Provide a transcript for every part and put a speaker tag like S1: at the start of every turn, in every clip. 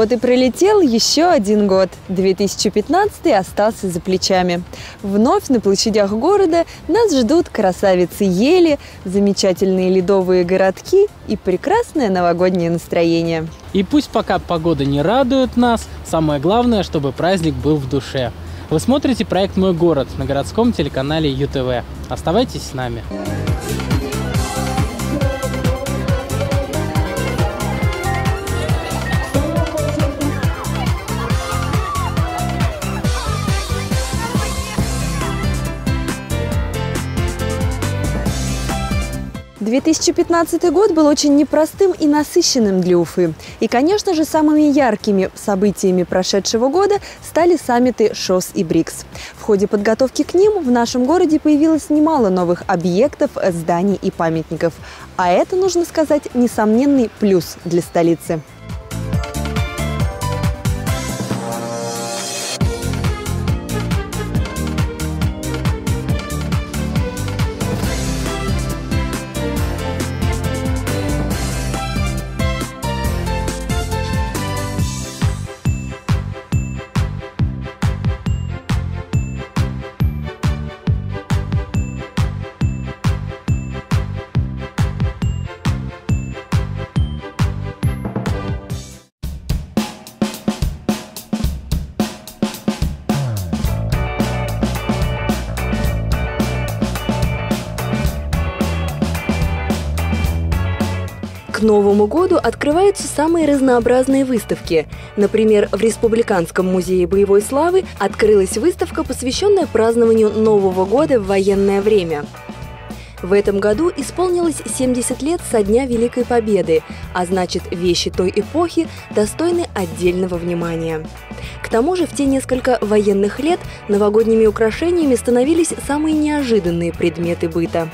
S1: Вот и пролетел еще один год. 2015 остался за плечами. Вновь на площадях города нас ждут красавицы ели, замечательные ледовые городки и прекрасное новогоднее настроение.
S2: И пусть пока погода не радует нас, самое главное, чтобы праздник был в душе. Вы смотрите проект «Мой город» на городском телеканале ЮТВ. Оставайтесь с нами.
S1: 2015 год был очень непростым и насыщенным для Уфы. И, конечно же, самыми яркими событиями прошедшего года стали саммиты ШОС и БРИКС. В ходе подготовки к ним в нашем городе появилось немало новых объектов, зданий и памятников. А это, нужно сказать, несомненный плюс для столицы. К Новому году открываются самые разнообразные выставки. Например, в Республиканском музее боевой славы открылась выставка, посвященная празднованию Нового года в военное время. В этом году исполнилось 70 лет со Дня Великой Победы, а значит, вещи той эпохи достойны отдельного внимания. К тому же в те несколько военных лет новогодними украшениями становились самые неожиданные предметы быта.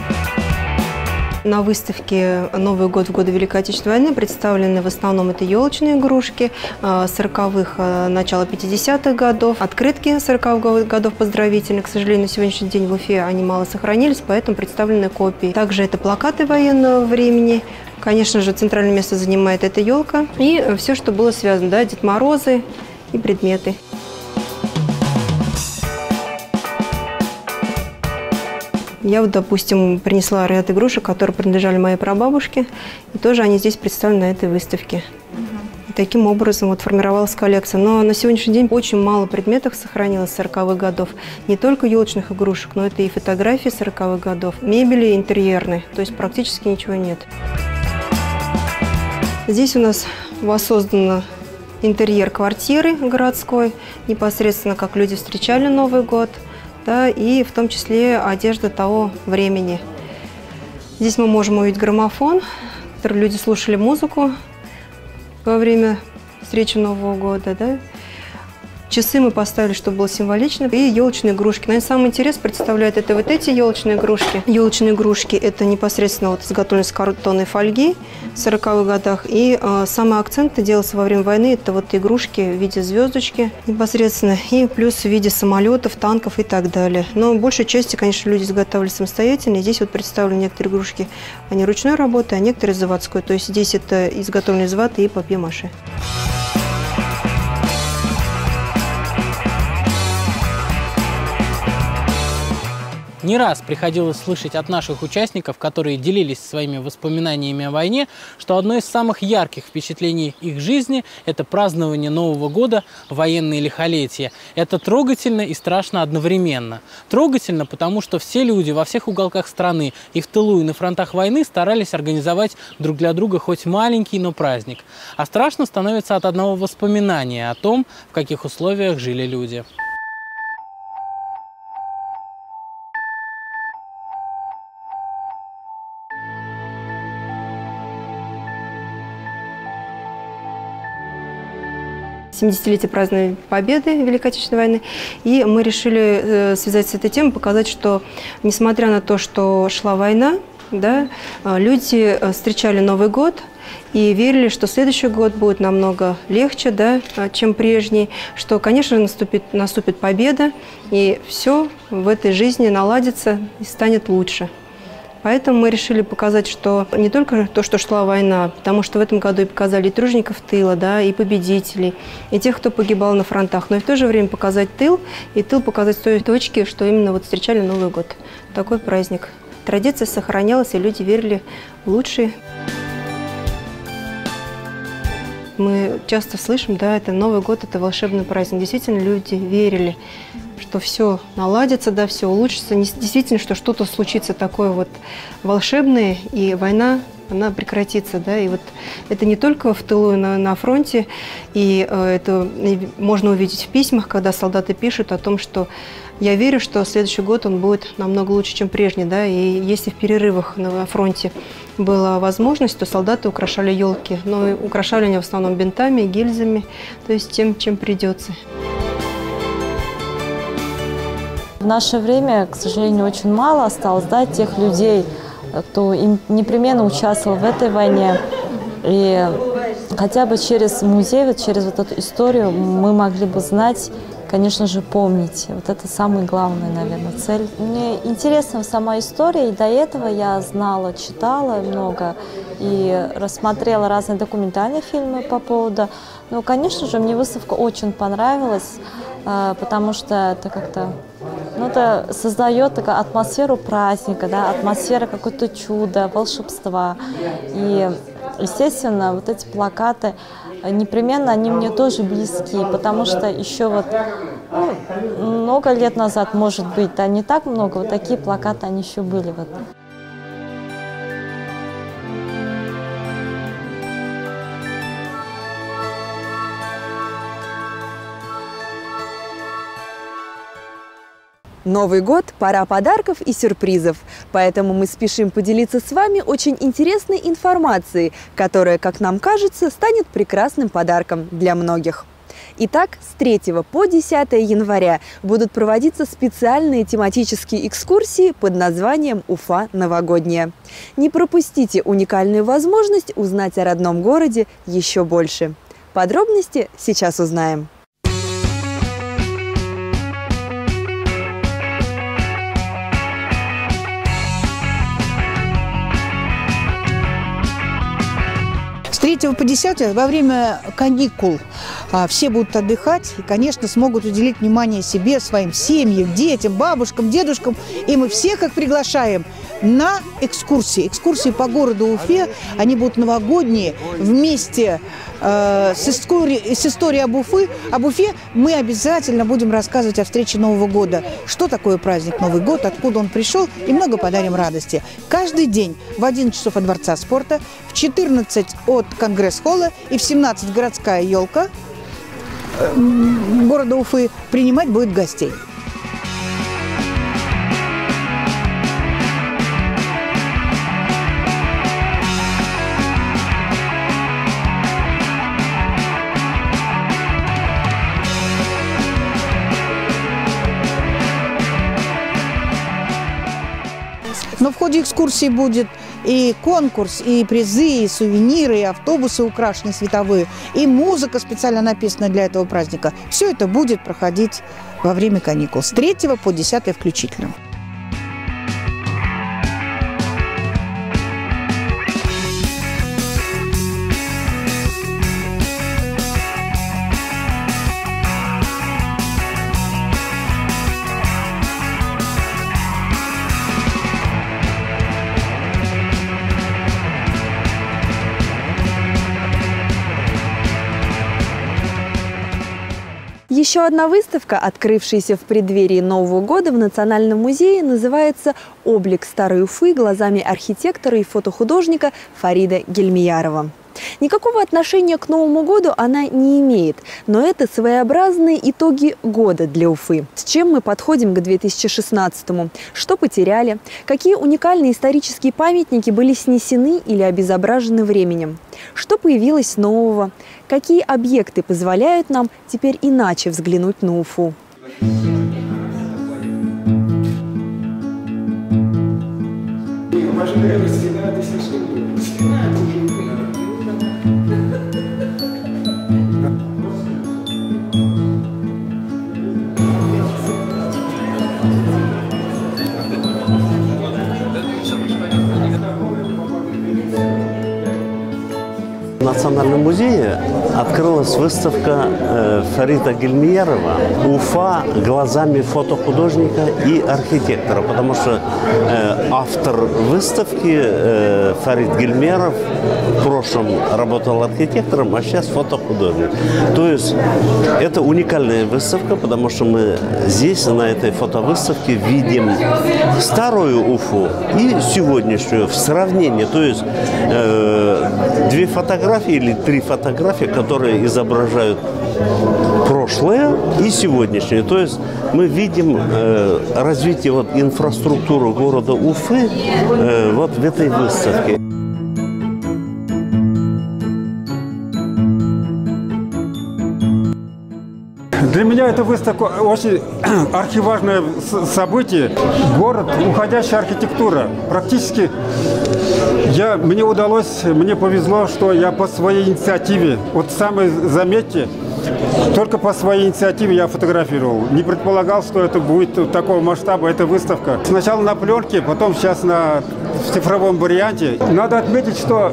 S3: На выставке «Новый год в годы Великой Отечественной войны» представлены в основном это елочные игрушки 40-х, а, а, начала 50-х годов, открытки 40-х годов поздравительные. К сожалению, на сегодняшний день в Уфе они мало сохранились, поэтому представлены копии. Также это плакаты военного времени, Конечно же, центральное место занимает эта елка и все, что было связано, да, Дед Морозы и предметы. Я вот, допустим, принесла ряд игрушек, которые принадлежали моей прабабушке, и тоже они здесь представлены на этой выставке. И таким образом вот формировалась коллекция. Но на сегодняшний день очень мало предметов сохранилось с 40-х годов. Не только елочных игрушек, но это и фотографии 40-х годов, мебели интерьерной, то есть практически ничего нет. Здесь у нас воссоздано интерьер квартиры городской, непосредственно как люди встречали Новый год – да, и в том числе одежда того времени. Здесь мы можем увидеть граммофон, в котором люди слушали музыку во время встречи Нового года. Да. Часы мы поставили, чтобы было символично. И елочные игрушки. Наверное, самый интерес представляет это вот эти елочные игрушки. Елочные игрушки – это непосредственно вот изготовленные из картонной фольги в 40-х годах. И э, самый акцент делался во время войны – это вот игрушки в виде звездочки непосредственно. И плюс в виде самолетов, танков и так далее. Но большей части, конечно, люди изготавливали самостоятельно. И здесь вот представлены некоторые игрушки, они ручной работы, а некоторые заводской. То есть здесь это изготовленные из ваты и папье-маше.
S2: Не раз приходилось слышать от наших участников, которые делились своими воспоминаниями о войне, что одно из самых ярких впечатлений их жизни – это празднование Нового года, военные лихолетия. Это трогательно и страшно одновременно. Трогательно, потому что все люди во всех уголках страны и в тылу, и на фронтах войны старались организовать друг для друга хоть маленький, но праздник. А страшно становится от одного воспоминания о том, в каких условиях жили люди.
S3: 70-летие празднования Победы Великой Отечественной войны. И мы решили э, связать с этой темой, показать, что несмотря на то, что шла война, да, э, люди э, встречали Новый год и верили, что следующий год будет намного легче, да, чем прежний, что, конечно, наступит, наступит победа, и все в этой жизни наладится и станет лучше. Поэтому мы решили показать, что не только то, что шла война, потому что в этом году и показали и тружеников тыла, да, и победителей, и тех, кто погибал на фронтах, но и в то же время показать тыл, и тыл показать с той точки, что именно вот встречали Новый год. Такой праздник. Традиция сохранялась, и люди верили в лучшие. Мы часто слышим, да, это Новый год, это волшебный праздник. Действительно, люди верили, что все наладится, да, все улучшится. Действительно, что что-то случится такое вот волшебное, и война она прекратится, да, и вот это не только в тылу, на, на фронте, и э, это можно увидеть в письмах, когда солдаты пишут о том, что я верю, что следующий год он будет намного лучше, чем прежний, да, и если в перерывах на фронте была возможность, то солдаты украшали елки, но украшали они в основном бинтами, гильзами, то есть тем, чем придется.
S4: В наше время, к сожалению, очень мало осталось да, тех людей, кто непременно участвовал в этой войне. И хотя бы через музей, вот через вот эту историю мы могли бы знать конечно же, помнить. Вот это самая главная, наверное, цель. Мне интересна сама история, и до этого я знала, читала много и рассмотрела разные документальные фильмы по поводу. Ну, конечно же, мне выставка очень понравилась, а, потому что это как-то ну, это создает такую атмосферу праздника, да, атмосфера какое-то чуда, волшебства. И, естественно, вот эти плакаты, непременно они мне тоже близки, потому что еще вот ну, много лет назад, может быть, да, не так много, вот такие плакаты они еще были. Вот.
S1: Новый год – пора подарков и сюрпризов. Поэтому мы спешим поделиться с вами очень интересной информацией, которая, как нам кажется, станет прекрасным подарком для многих. Итак, с 3 по 10 января будут проводиться специальные тематические экскурсии под названием «Уфа новогодняя». Не пропустите уникальную возможность узнать о родном городе еще больше. Подробности сейчас узнаем.
S5: 3 по 10 во время каникул а, все будут отдыхать и, конечно, смогут уделить внимание себе, своим семьям, детям, бабушкам, дедушкам. И мы всех их приглашаем на экскурсии. Экскурсии по городу Уфе, они будут новогодние, вместе э, с, с историей об, Уфы, об Уфе мы обязательно будем рассказывать о встрече Нового года. Что такое праздник Новый год, откуда он пришел, и много подарим радости. Каждый день в 11 часов от Дворца спорта, в 14 от Конгресс-холла и в 17 городская елка города Уфы принимать будет гостей. Но в ходе экскурсии будет и конкурс, и призы, и сувениры, и автобусы украшенные световые, и музыка специально написана для этого праздника. Все это будет проходить во время каникул с 3 по 10 включительно.
S1: Еще одна выставка, открывшаяся в преддверии Нового года в Национальном музее, называется «Облик старой Уфы глазами архитектора и фотохудожника Фарида Гельмиярова». Никакого отношения к Новому году она не имеет, но это своеобразные итоги года для Уфы. С чем мы подходим к 2016 -му? Что потеряли? Какие уникальные исторические памятники были снесены или обезображены временем? Что появилось нового? Какие объекты позволяют нам теперь иначе взглянуть на Уфу?
S6: Уважаемые национальном музее открылась выставка э, Фарита Гельмиерова «Уфа глазами фотохудожника и архитектора», потому что э, автор выставки э, Фарид Гельмеров в прошлом работал архитектором, а сейчас фотохудожник. То есть это уникальная выставка, потому что мы здесь, на этой фотовыставке, видим старую Уфу и сегодняшнюю в сравнении. То есть две фотографии или три фотографии, которые изображают прошлое и сегодняшнее. То есть мы видим э, развитие вот, инфраструктуры города Уфы э, вот в этой выставке.
S7: Для меня эта выставка очень архиважное событие. Город, уходящая архитектура. Практически я, мне удалось, мне повезло, что я по своей инициативе, вот самое заметьте, только по своей инициативе я фотографировал. Не предполагал, что это будет такого масштаба, эта выставка. Сначала на пленке, потом сейчас на в цифровом варианте. Надо отметить, что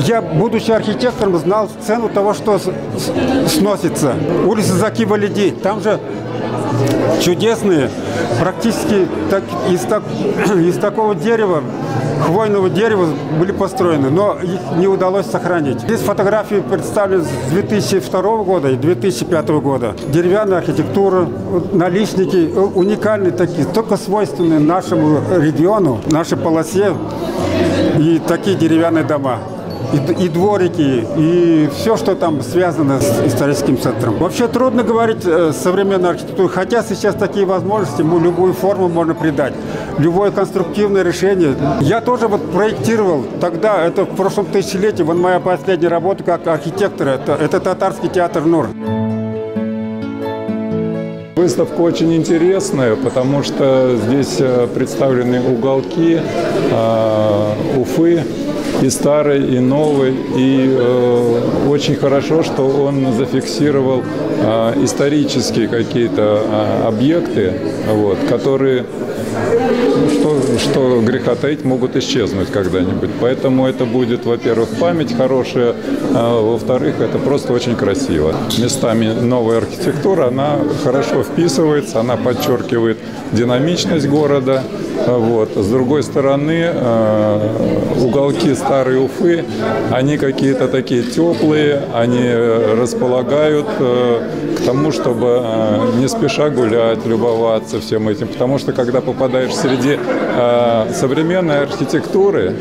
S7: я, будучи архитектором, знал цену того, что сносится. Улица Заки Валиди, там же чудесные, практически так, из, так, из такого дерева хвойного дерева были построены, но их не удалось сохранить. Здесь фотографии представлены с 2002 года и 2005 года. Деревянная архитектура, наличники уникальные такие, только свойственные нашему региону, нашей полосе и такие деревянные дома и, и дворики, и все, что там связано с историческим центром. Вообще трудно говорить э, современной архитектуре, хотя сейчас такие возможности, ему любую форму можно придать, любое конструктивное решение. Я тоже вот проектировал тогда, это в прошлом тысячелетии, вот моя последняя работа как архитектор, это, это татарский театр НУР.
S8: Выставка очень интересная, потому что здесь э, представлены уголки э, Уфы, и старый, и новый. И э, очень хорошо, что он зафиксировал э, исторические какие-то э, объекты, вот, которые что, что греха таить, могут исчезнуть когда-нибудь. Поэтому это будет, во-первых, память хорошая, а во-вторых, это просто очень красиво. Местами новая архитектура, она хорошо вписывается, она подчеркивает динамичность города. Вот. С другой стороны, э, уголки старой Уфы, они какие-то такие теплые, они располагают э, к тому, чтобы не спеша гулять, любоваться всем этим. Потому что когда попадаешь среди современной архитектуры,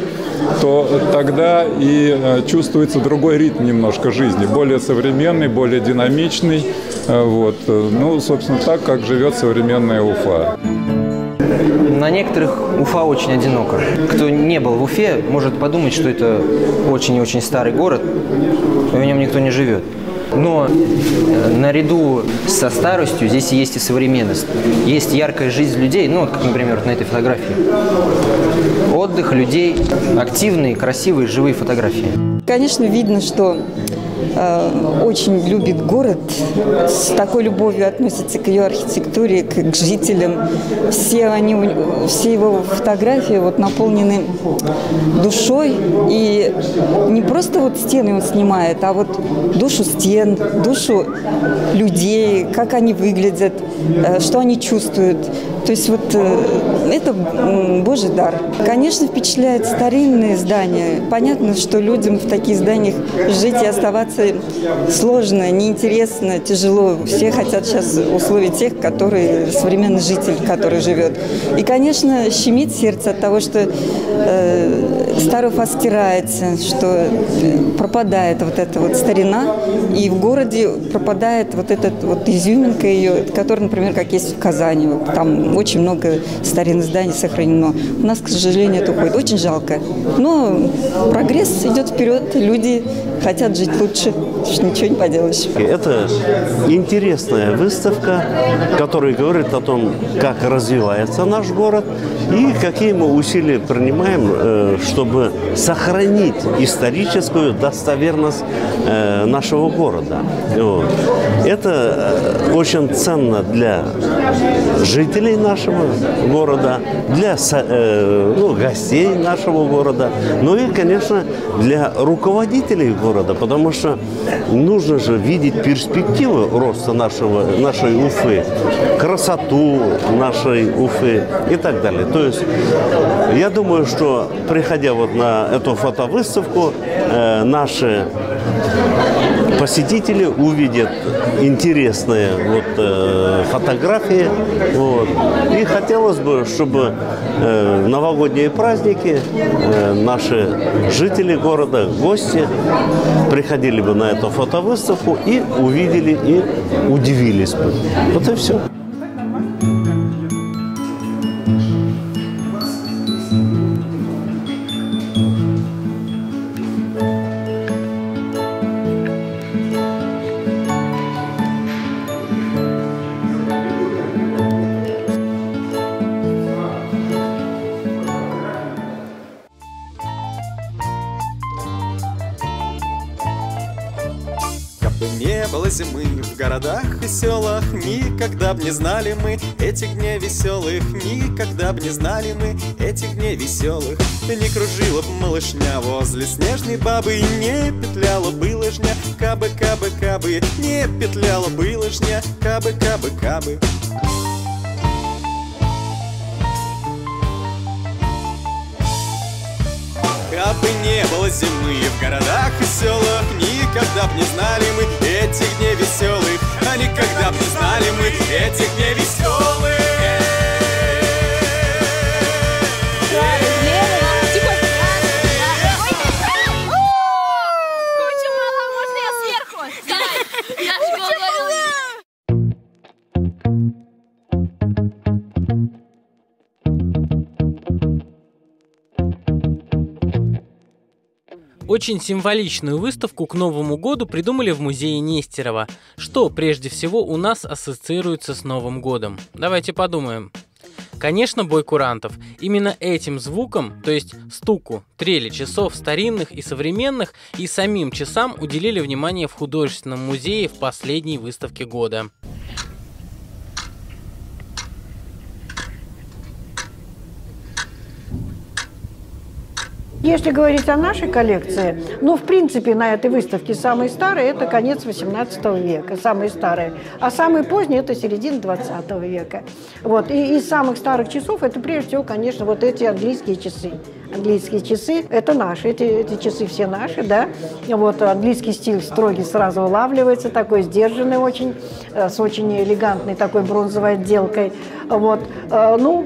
S8: то тогда и чувствуется другой ритм немножко жизни, более современный, более динамичный. Вот. Ну, собственно, так, как живет современная Уфа.
S9: На некоторых Уфа очень одиноко. Кто не был в Уфе, может подумать, что это очень и очень старый город, и в нем никто не живет. Но э, наряду со старостью здесь есть и современность. Есть яркая жизнь людей, ну, вот как, например, на этой фотографии. Отдых людей, активные, красивые, живые фотографии.
S10: Конечно, видно, что очень любит город, с такой любовью относится к ее архитектуре, к, к жителям. Все, они, все его фотографии вот наполнены душой. И не просто вот стены он снимает, а вот душу стен, душу людей, как они выглядят, э, что они чувствуют. То есть вот э, это Божий дар. Конечно, впечатляет старинные здания. Понятно, что людям в таких зданиях жить и оставаться сложно, неинтересно, тяжело. Все хотят сейчас условий тех, которые современный житель, который живет. И, конечно, щемит сердце от того, что э, старый фас стирается, что пропадает вот эта вот старина, и в городе пропадает вот эта вот изюминка ее, которая, например, как есть в Казани. Вот там очень много старинных зданий сохранено. У нас, к сожалению, это уходит. Очень жалко. Но прогресс идет вперед, люди хотят жить лучше, ничего не поделаешь.
S6: Это интересная выставка, которая говорит о том, как развивается наш город и какие мы усилия принимаем, э, чтобы сохранить историческую достоверность э, нашего города. Это э, очень ценно для жителей нашего города, для э, ну, гостей нашего города, ну и, конечно, для руководителей города, потому что нужно же видеть перспективы роста нашего, нашей Уфы, красоту нашей Уфы и так далее. То есть я думаю, что приходя вот на эту фотовыставку, э, наши посетители увидят интересные вот, э, фотографии. Вот. И хотелось бы, чтобы э, новогодние праздники э, наши жители города, гости приходили бы на эту фотовыставку и увидели и удивились бы. Вот и все.
S11: Б не знали мы Этих дней веселых. Никогда б не знали мы этих дней веселых. Не кружила б малышня возле снежной бабы Не петляла бы лыжня Кабы, кабы, кабы. Не петляла бы лыжня Кабы, кабы, кабы. Кабы не было зимы в городах и селах Никогда б не знали мы этих дней веселых А никогда б не знали мы этих дней веселых
S2: Очень символичную выставку к Новому году придумали в музее Нестерова. Что прежде всего у нас ассоциируется с Новым годом? Давайте подумаем. Конечно, бой курантов. Именно этим звуком, то есть стуку, трели часов старинных и современных, и самим часам уделили внимание в художественном музее в последней выставке года.
S12: Если говорить о нашей коллекции, ну, в принципе, на этой выставке самые старые – это конец 18 века, самые старые. А самые поздние – это середина 20 века. Вот. И из самых старых часов – это, прежде всего, конечно, вот эти английские часы английские часы. Это наши, эти, эти часы все наши, да. Вот английский стиль строгий сразу улавливается, такой сдержанный очень, э, с очень элегантной такой бронзовой отделкой. Вот. Э, ну,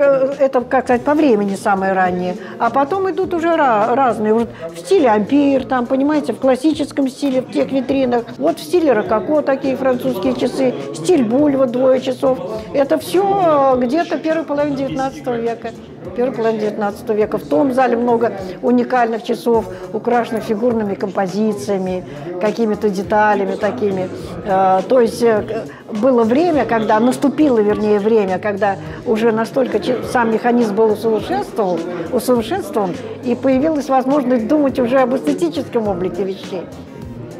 S12: это, как сказать, по времени самые ранние. А потом идут уже разные, вот в стиле ампир, там, понимаете, в классическом стиле, в тех витринах. Вот в стиле рококо такие французские часы, стиль бульва двое часов. Это все где-то первой половины 19 века первой половины 19 века. В том зале много уникальных часов, украшенных фигурными композициями, какими-то деталями такими. Э, то есть э, было время, когда, наступило, вернее, время, когда уже настолько сам механизм был усовершенствован, усовершенствован и появилась возможность думать уже об эстетическом облике вещей.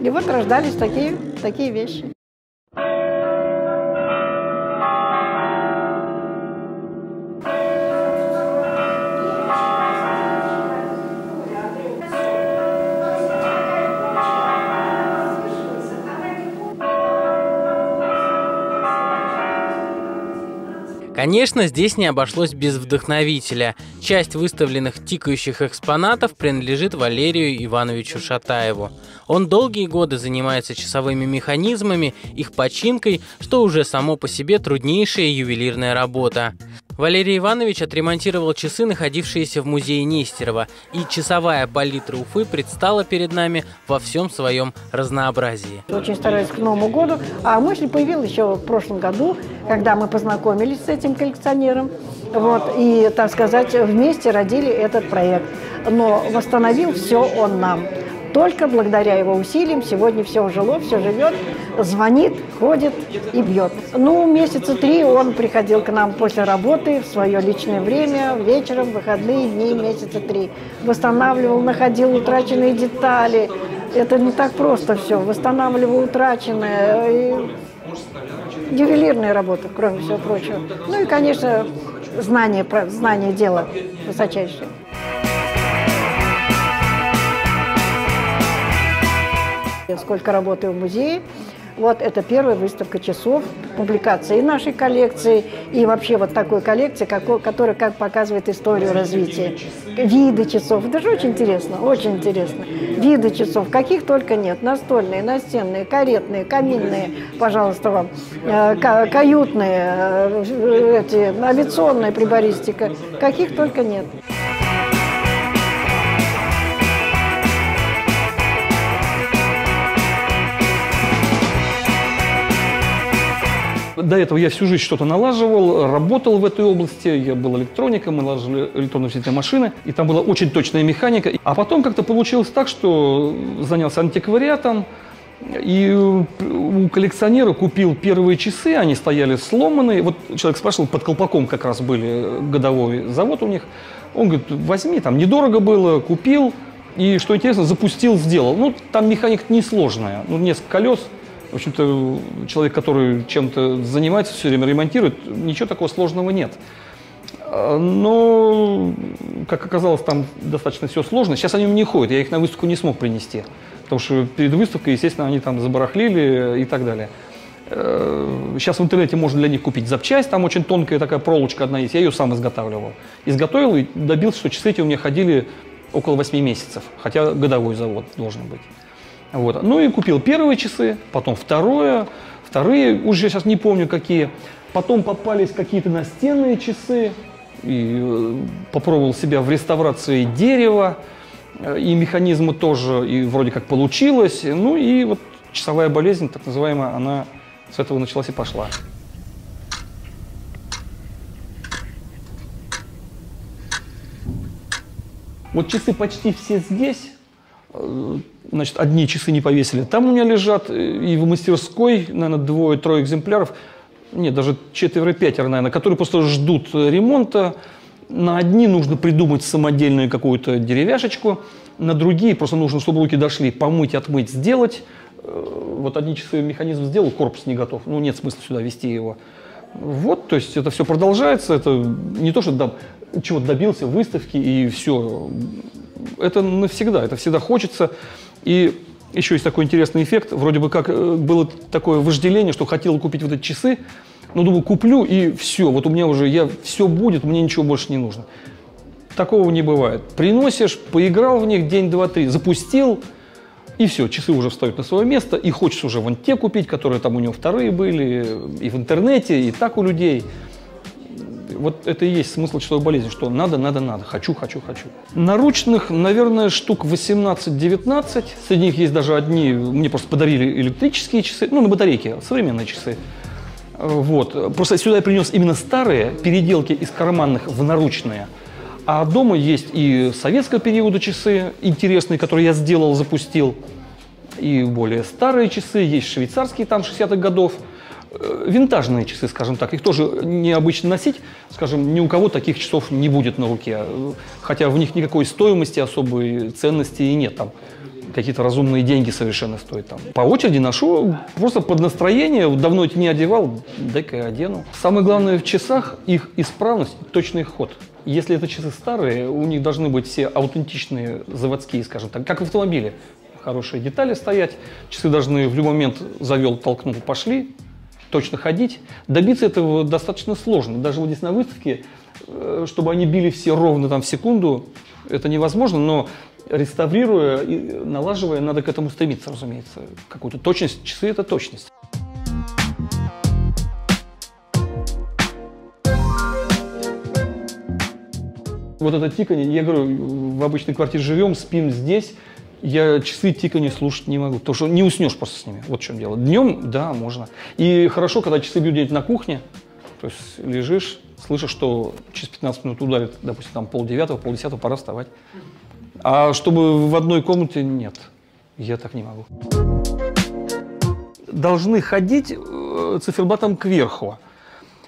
S12: И вот рождались такие, такие вещи.
S2: Конечно, здесь не обошлось без вдохновителя. Часть выставленных тикающих экспонатов принадлежит Валерию Ивановичу Шатаеву. Он долгие годы занимается часовыми механизмами, их починкой, что уже само по себе труднейшая ювелирная работа. Валерий Иванович отремонтировал часы, находившиеся в музее Нестерова, и часовая палитра Уфы предстала перед нами во всем своем разнообразии.
S12: Очень стараюсь к Новому году, а мысль появилась еще в прошлом году, когда мы познакомились с этим коллекционером, вот, и, так сказать, вместе родили этот проект. Но восстановил все он нам. Только благодаря его усилиям сегодня все жило, все живет, звонит, ходит и бьет. Ну, месяца три он приходил к нам после работы в свое личное время, вечером, выходные дни, месяца три. Восстанавливал, находил утраченные детали. Это не так просто все. Восстанавливал утраченное. ювелирная работа, кроме всего прочего. Ну и, конечно, знание, знание дела высочайшее. Сколько работаю в музее, вот это первая выставка часов, публикации нашей коллекции и вообще вот такой коллекции, как, которая как показывает историю развития. Виды часов. Это же очень интересно, очень интересно. Виды часов, каких только нет. Настольные, настенные, каретные, каминные, пожалуйста, вам, э, каютные, э, эти, авиационная прибористика. Каких только нет.
S13: До этого я всю жизнь что-то налаживал, работал в этой области, я был электроником, мы налаживали электронные все машины, и там была очень точная механика. А потом как-то получилось так, что занялся антиквариатом, и у коллекционера купил первые часы, они стояли сломанные. Вот человек спрашивал, под колпаком как раз были годовой завод у них. Он говорит, возьми, там недорого было, купил. И, что интересно, запустил, сделал. Ну, там механика несложная. Ну, несколько колес, в общем-то, человек, который чем-то занимается, все время ремонтирует, ничего такого сложного нет. Но, как оказалось, там достаточно все сложно. Сейчас они не ходят, я их на выставку не смог принести. Потому что перед выставкой, естественно, они там забарахлили и так далее. Сейчас в интернете можно для них купить запчасть, там очень тонкая такая проволочка одна есть, я ее сам изготавливал. Изготовил и добился, что часы эти у меня ходили около 8 месяцев, хотя годовой завод должен быть. Вот. Ну и купил первые часы, потом второе, вторые, уже сейчас не помню какие. Потом попались какие-то настенные часы, и э, попробовал себя в реставрации дерева, э, и механизмы тоже, и вроде как получилось. Ну и вот часовая болезнь, так называемая, она с этого началась и пошла. Вот часы почти все здесь. Э, значит, одни часы не повесили. Там у меня лежат, э, и в мастерской, наверное, двое-трое экземпляров, нет, даже четверо-пятеро, наверное, которые просто ждут ремонта. На одни нужно придумать самодельную какую-то деревяшечку, на другие просто нужно, чтобы руки дошли, помыть, отмыть, сделать. Э, вот одни часы механизм сделал, корпус не готов, ну нет смысла сюда вести его. Вот, то есть это все продолжается, это не то, что чего-то добился выставки и все. Это навсегда, это всегда хочется. И еще есть такой интересный эффект. Вроде бы как э, было такое вожделение, что хотел купить вот эти часы. Но думаю, куплю и все. Вот у меня уже я, все будет, мне ничего больше не нужно. Такого не бывает. Приносишь, поиграл в них день, два, три, запустил, и все, часы уже встают на свое место, и хочется уже вон те купить, которые там у него вторые были, и в интернете, и так у людей вот это и есть смысл часовой болезни, что надо, надо, надо, хочу, хочу, хочу. Наручных, наверное, штук 18-19. Среди них есть даже одни, мне просто подарили электрические часы, ну, на батарейке, современные часы. Вот. Просто сюда я принес именно старые переделки из карманных в наручные. А дома есть и советского периода часы интересные, которые я сделал, запустил. И более старые часы, есть швейцарские там 60-х годов – винтажные часы, скажем так. Их тоже необычно носить. Скажем, ни у кого таких часов не будет на руке. Хотя в них никакой стоимости особой ценности и нет. Там какие-то разумные деньги совершенно стоят. Там. По очереди ношу, просто под настроение. Давно эти не одевал, дай-ка я одену. Самое главное в часах их исправность, точный ход. Если это часы старые, у них должны быть все аутентичные заводские, скажем так, как в автомобиле. Хорошие детали стоять, часы должны в любой момент завел, толкнул, пошли, точно ходить. Добиться этого достаточно сложно. Даже вот здесь на выставке, э, чтобы они били все ровно там в секунду, это невозможно, но реставрируя и налаживая, надо к этому стремиться, разумеется. Какую-то точность, часы – это точность. Вот это тиканье, я говорю, в обычной квартире живем, спим здесь, я часы тикания слушать не могу, потому что не уснешь просто с ними. Вот в чем дело. Днем, да, можно. И хорошо, когда часы бьют где-нибудь на кухне, то есть лежишь, слышишь, что через 15 минут ударит, допустим, там полдевятого, полдесятого, пора вставать. А чтобы в одной комнате, нет, я так не могу. Должны ходить э, циферблатом кверху.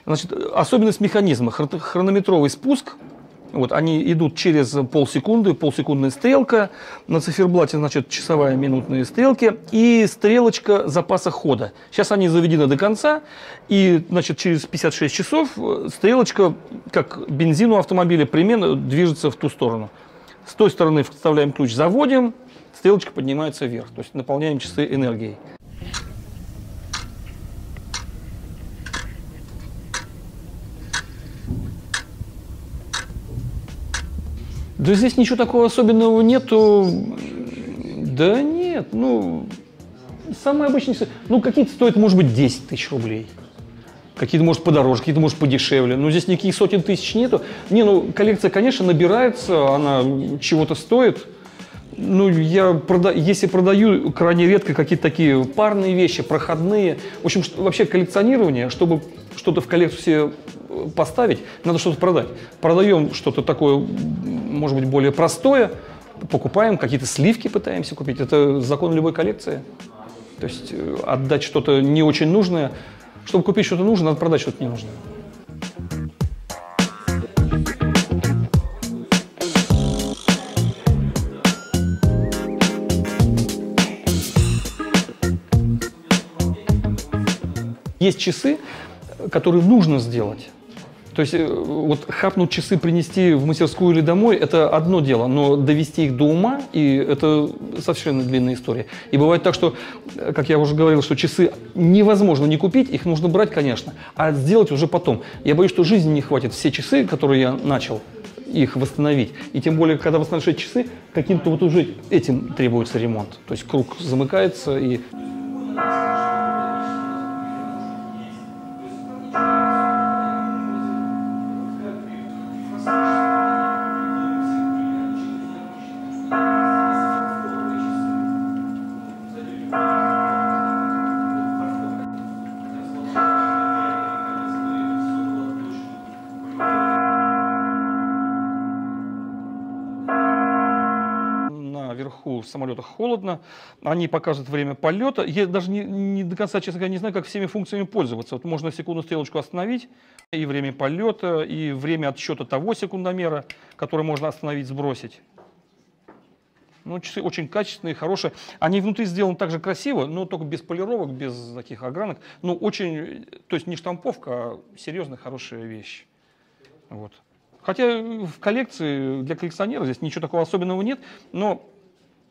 S13: Значит, особенность механизма. Хронометровый спуск, Вот, они идут через полсекунды, полсекундная стрелка, на циферблате, значит, часовая, минутные стрелки и стрелочка запаса хода. Сейчас они заведены до конца, и, значит, через 56 часов э, стрелочка, как бензин у автомобиля, примерно движется в ту сторону. С той стороны вставляем ключ, заводим, стрелочка поднимается вверх, то есть наполняем часы энергией. Да здесь ничего такого особенного нету. Да нет, ну, самые обычные, ну, какие-то стоят, может быть, 10 тысяч рублей. Какие-то, может, подороже, какие-то, может, подешевле. Но здесь никаких сотен тысяч нету. Не, ну, коллекция, конечно, набирается, она чего-то стоит. Ну, я прода... если продаю крайне редко какие-то такие парные вещи, проходные. В общем, вообще коллекционирование, чтобы что-то в коллекцию себе поставить, надо что-то продать. Продаем что-то такое, может быть, более простое, покупаем, какие-то сливки пытаемся купить. Это закон любой коллекции. То есть э, отдать что-то не очень нужное. Чтобы купить что-то нужное, надо продать что-то ненужное. Есть часы, которые нужно сделать. То есть э, вот хапнуть часы, принести в мастерскую или домой – это одно дело, но довести их до ума, и это совершенно длинная история. И бывает так, что, э, как я уже говорил, что часы невозможно не купить, их нужно брать, конечно, а сделать уже потом. Я боюсь, что жизни не хватит все часы, которые я начал, их восстановить. И тем более, когда восстанавливаешь часы, каким-то вот уже этим требуется ремонт. То есть круг замыкается и... наверху в самолетах холодно, они показывают время полета. Я даже не, не до конца, честно говоря, не знаю, как всеми функциями пользоваться. Вот можно секунду стрелочку остановить, и время полета, и время отсчета того секундомера, который можно остановить, сбросить. Ну, часы очень качественные, хорошие. Они внутри сделаны также красиво, но только без полировок, без таких огранок. Ну, очень, то есть не штамповка, а серьезная, хорошая вещь. Вот. Хотя в коллекции, для коллекционера здесь ничего такого особенного нет, но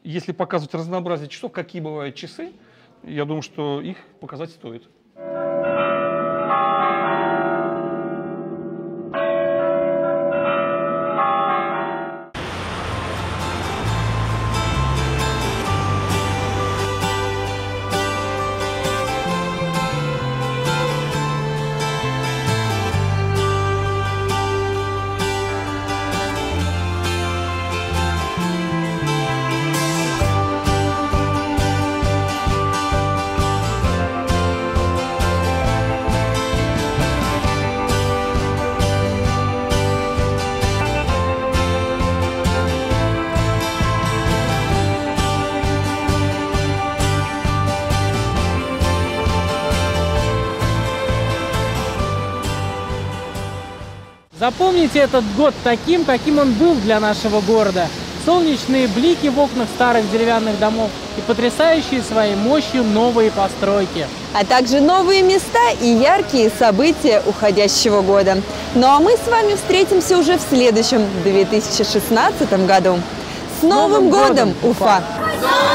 S13: если показывать разнообразие часов, какие бывают часы, я думаю, что их показать стоит.
S2: Запомните этот год таким, каким он был для нашего города. Солнечные блики в окнах старых деревянных домов и потрясающие своей мощью новые постройки.
S14: А также новые места и яркие события уходящего года. Ну а мы с вами встретимся уже в следующем 2016 году. С Новым, Новым годом, годом, Уфа! Уфа!